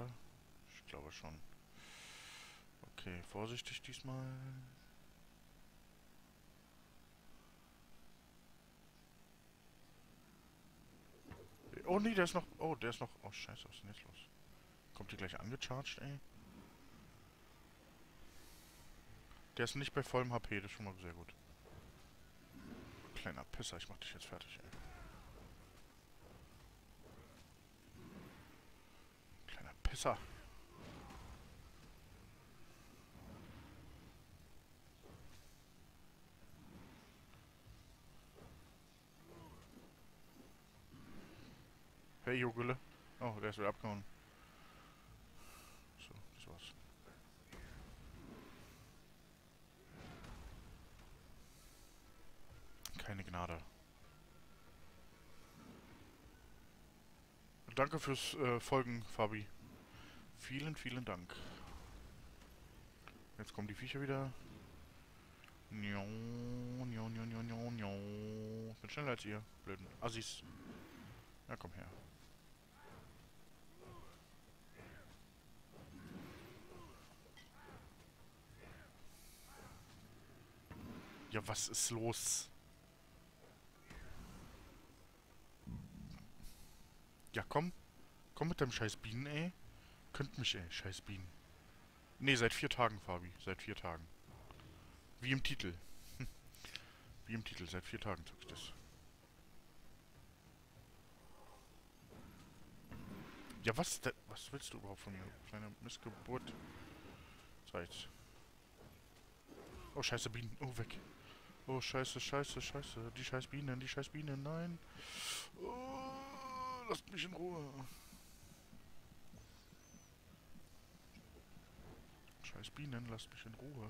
oder? Ich glaube schon. Okay, vorsichtig diesmal. Oh nee, der ist noch... Oh, der ist noch... Oh scheiße, was ist denn jetzt los? Kommt die gleich angecharged, ey? Der ist nicht bei vollem HP, das ist schon mal sehr gut. Kleiner Pisser, ich mach dich jetzt fertig, ey. Kleiner Pisser. Hey, Jogule. Oh, der ist wieder abgehauen. So, das war's. Keine Gnade. Danke fürs äh, Folgen, Fabi. Vielen, vielen Dank. Jetzt kommen die Viecher wieder. Njo, njo, njo, njo, njo, njo. Bin schneller als ihr, blöden Assis. Ja, komm her. Ja, was ist los? Ja, komm. Komm mit deinem scheiß Bienen, ey. Könnt mich, ey, scheiß Bienen. Nee, seit vier Tagen, Fabi. Seit vier Tagen. Wie im Titel. Wie im Titel. Seit vier Tagen tue ich das. Ja, was? Was willst du überhaupt von mir? Kleine Missgeburt. Zeit. Oh, scheiße, Bienen. Oh, weg. Oh, scheiße, scheiße, scheiße. Die scheiß Bienen, die scheiß Bienen, nein. Oh, lasst mich in Ruhe. Scheiß Bienen, lasst mich in Ruhe.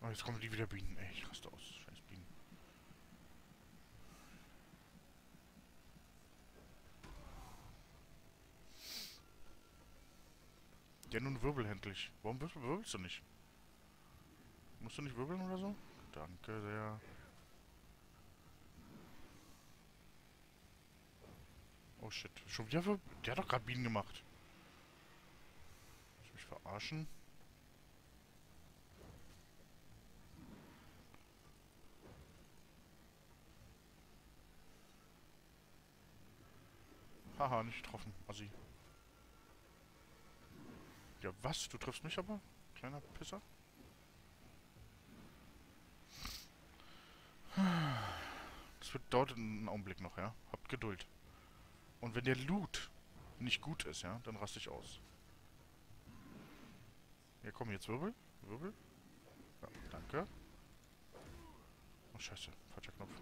Oh, jetzt kommen die wieder Bienen. Ey, ich raste aus. Scheiß Bienen. Ja, nun wirbelhändlich. Warum wirbel wirbelst du nicht? Musst du nicht wirbeln oder so? Danke sehr. Oh shit. Schon wieder wirbel Der hat doch gerade Bienen gemacht. Soll mich verarschen? Haha, nicht getroffen. Assi. Ja, was? Du triffst mich aber? Kleiner Pisser? Das wird dauert einen Augenblick noch, ja? Habt Geduld. Und wenn der Loot nicht gut ist, ja, dann raste ich aus. Ja, komm, jetzt Wirbel. Wirbel. Ja, danke. Oh, scheiße. Falscher Knopf.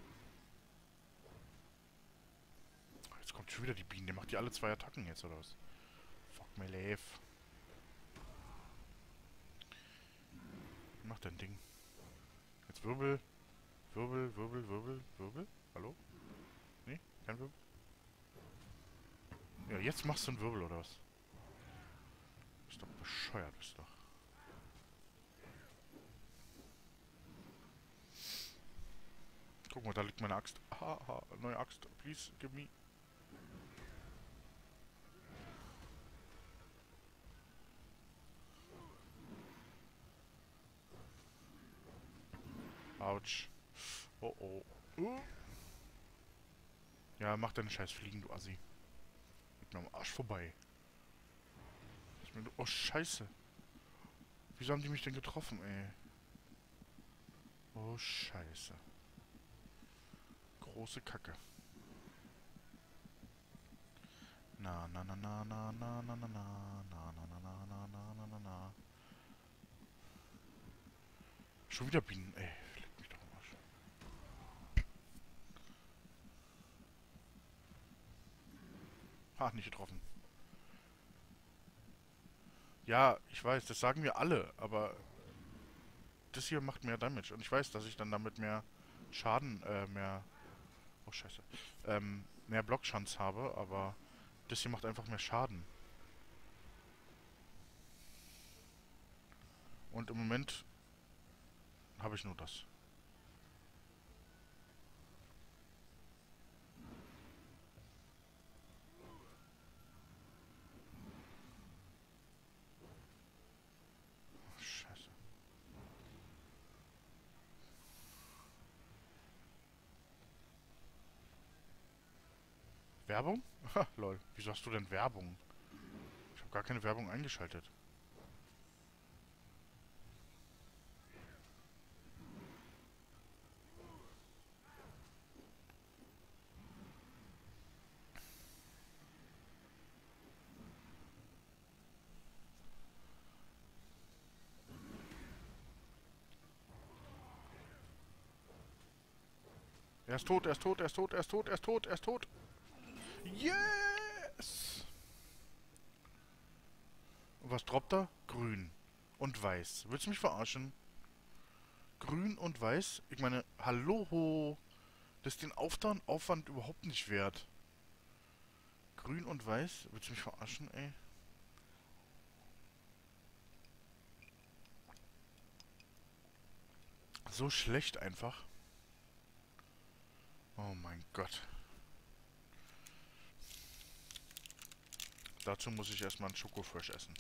Jetzt kommt schon wieder die Biene. Der macht die alle zwei Attacken jetzt, oder was? Fuck my life. Mach dein Ding. Jetzt Wirbel. Wirbel, Wirbel, Wirbel, Wirbel. Hallo? Nee? Kein Wirbel? Ja, jetzt machst du einen Wirbel, oder was? Bist doch bescheuert, bist doch. Guck mal, da liegt meine Axt. Haha, neue Axt. Please, give me. Autsch. Oh oh. Uh. Ja, mach deine scheiß Fliegen, du Assi. Geht am Arsch vorbei. Oh, scheiße. Wieso haben die mich denn getroffen, ey? Oh, scheiße. Große Kacke. Na, na, na, na, na, na, na, na, na, na, na, na, na, na, na, na, na, na. Schon wieder Bienen, ey. Ah, nicht getroffen. Ja, ich weiß, das sagen wir alle, aber das hier macht mehr Damage. Und ich weiß, dass ich dann damit mehr Schaden, äh, mehr... Oh, scheiße. Ähm, mehr Blockchance habe, aber das hier macht einfach mehr Schaden. Und im Moment habe ich nur das. Scheiße. Werbung? Ha, lol. Wieso hast du denn Werbung? Ich habe gar keine Werbung eingeschaltet. Er ist tot, er ist tot, er ist tot, er ist tot, er ist tot, er ist tot. Yes! Und was droppt er? Grün. Und weiß. Willst du mich verarschen? Grün und weiß? Ich meine, hallo. Das ist den Aufwand, Aufwand überhaupt nicht wert. Grün und weiß? Willst du mich verarschen, ey? So schlecht einfach. Oh mein Gott. Dazu muss ich erstmal einen Schokofresh essen.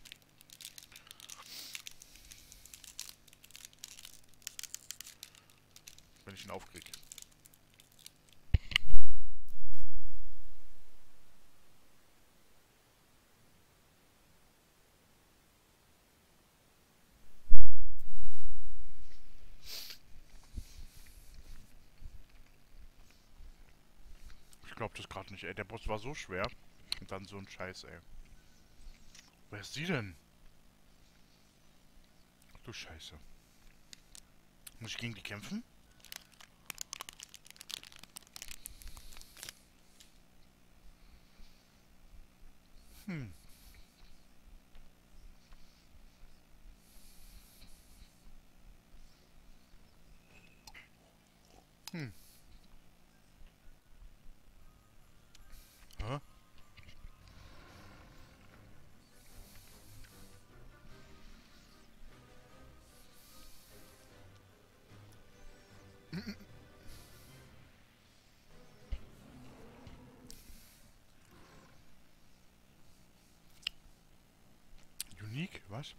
Wenn ich ihn aufkriege. glaub das gerade nicht, ey. Der Boss war so schwer. Und dann so ein Scheiß, ey. Wer ist sie denn? Ach du Scheiße. Muss ich gegen die kämpfen? Was?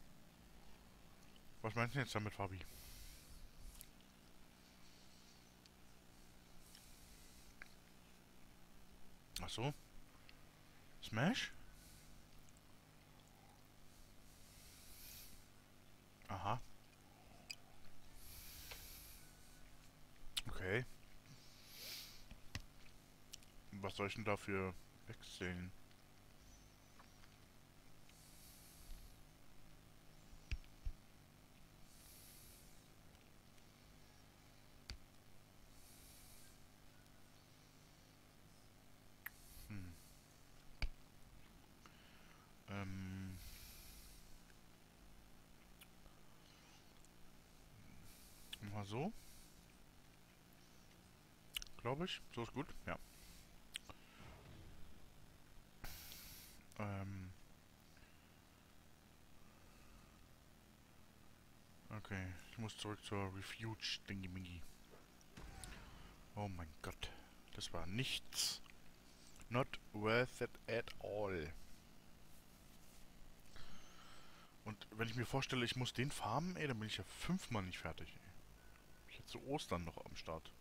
Was meinst du jetzt damit, Fabi? Ach so. Smash? Aha. Okay. Was soll ich denn dafür wechseln? So glaube ich. So ist gut, ja. Ähm. Okay, ich muss zurück zur Refuge Dingy. Oh mein Gott. Das war nichts. Not worth it at all. Und wenn ich mir vorstelle, ich muss den farmen, ey, dann bin ich ja fünfmal nicht fertig. Ey. Zu Ostern noch am Start.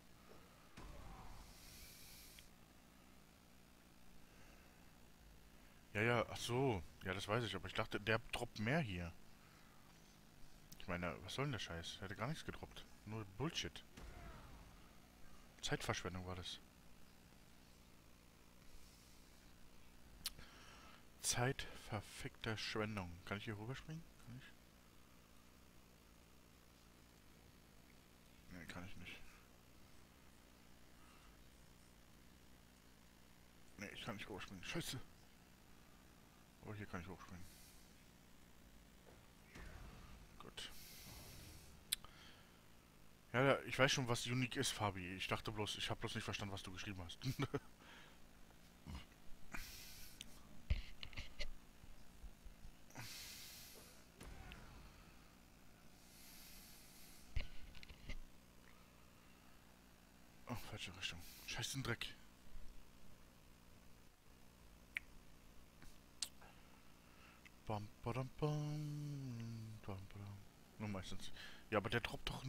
Ja, ja, ach so. Ja, das weiß ich, aber ich dachte, der droppt mehr hier. Ich meine, was soll denn der Scheiß? Er hätte gar nichts gedroppt. Nur Bullshit. Zeitverschwendung war das. Zeitverfickter Schwendung. Kann ich hier rüberspringen? Kann ich? Nee, kann ich nicht. Ich kann nicht rüberspringen. Scheiße. Oh, hier kann ich hochspringen. Gut. Ja, ich weiß schon, was unique ist, Fabi. Ich dachte bloß, ich habe bloß nicht verstanden, was du geschrieben hast. Oh, falsche Richtung. Scheiß den Dreck. Bam, badam, bam, bam, badam. Nur meistens. Ja, aber der droppt doch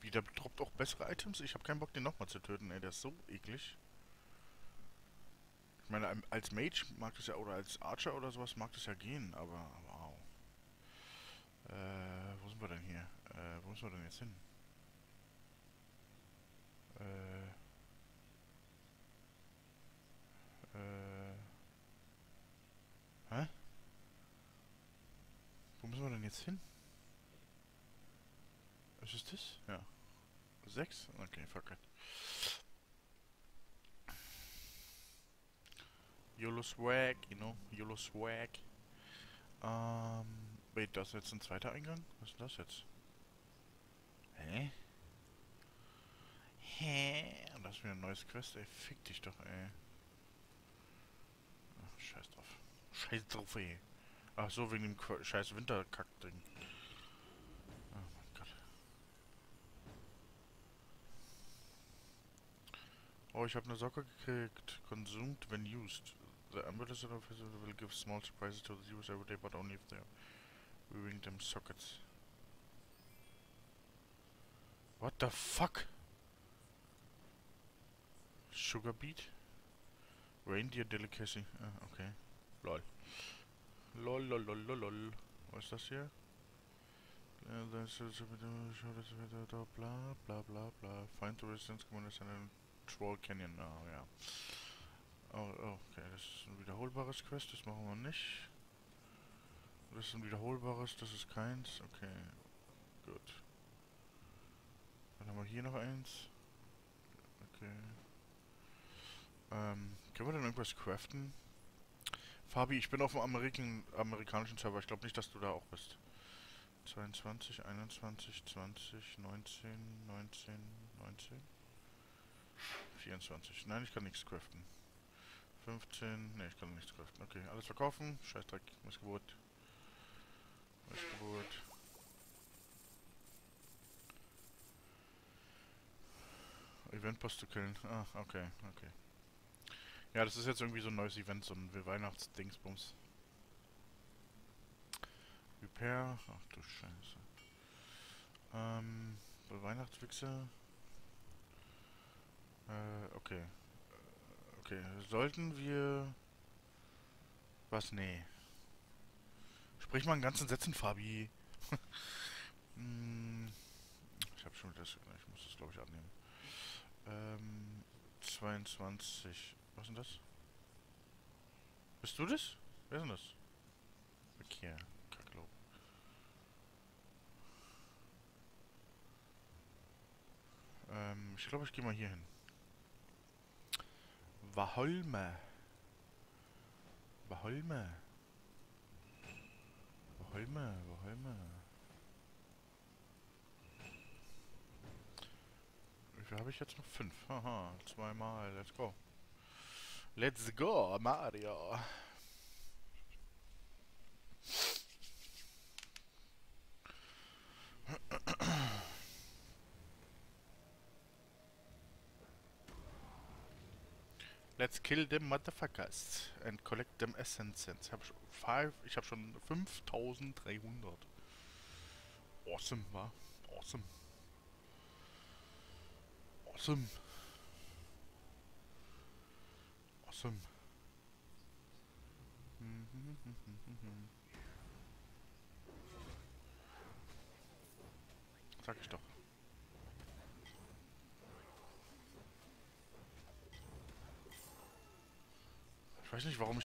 wieder droppt auch bessere Items. Ich habe keinen Bock, den nochmal zu töten. Ey, der ist so eklig. Ich meine, als Mage mag das ja, oder als Archer oder sowas mag das ja gehen, aber wow. Äh, wo sind wir denn hier? Äh, wo müssen wir denn jetzt hin? Äh. Äh. Hä? Wo müssen wir denn jetzt hin? Was ist das? Ja. Sechs? Okay, fuck it. YOLO Swag, you know, YOLO Swag. Ähm, wait, das ist jetzt ein zweiter Eingang? Was ist das jetzt? Hä? Hä? Und das ist wieder ein neues Quest, ey. Fick dich doch, ey. Ach, scheiß drauf. Scheiß drauf, ey. Ach so, wegen dem Qu scheiß Winterkack-Ding. Oh mein Gott. Oh, ich habe eine Socke gekriegt. Consumed when used. The ambulance officer will give small surprises to the users every day, but only if they're wearing them sockets. What the fuck? Sugar beet? Reindeer delicacy. Ah, okay. Lol. Lol, lol, lol, lol, lol. Was ist das hier? Bla, bla, bla, bla. Find the resistance commanders in Troll Canyon. Oh, ja. Oh, okay, das ist ein wiederholbares Quest, das machen wir nicht. Das ist ein wiederholbares, das ist keins. Okay, gut. Dann haben wir hier noch eins. Okay. Ähm, können wir denn irgendwas craften? Fabi, ich bin auf dem Amerikan amerikanischen Server. Ich glaube nicht, dass du da auch bist. 22, 21, 20, 19, 19, 19. 24. Nein, ich kann nichts craften. 15. Ne, ich kann nichts craften. Okay, alles verkaufen. Scheißdreck. Missgeburt. Missgeburt. Eventpost zu killen. Ah, okay, okay. Ja, das ist jetzt irgendwie so ein neues Event, so ein Weihnachtsdingsbums. Repair. Ach du Scheiße. Ähm, Weihnachtswichse. Äh, okay. Okay, sollten wir... Was? Nee. Sprich mal in ganzen Sätzen, Fabi. hm, ich habe schon das... Ich muss das, glaube ich, annehmen. Ähm, 22... Was ist denn das? Bist du das? Wer ist denn das? Verkehr. Kacklob. Ähm, ich glaube, ich gehe mal hier hin. Waholme. Waholme. Waholme, Waholme. Wie viel habe ich jetzt noch? Fünf. Haha, zweimal. Let's go. Let's go, Mario. Let's kill them motherfuckers and collect them essences. Ich habe five, ich habe schon 5300. Awesome, wa? Awesome. Awesome. Awesome. Sag ich doch. Ich weiß nicht, warum ich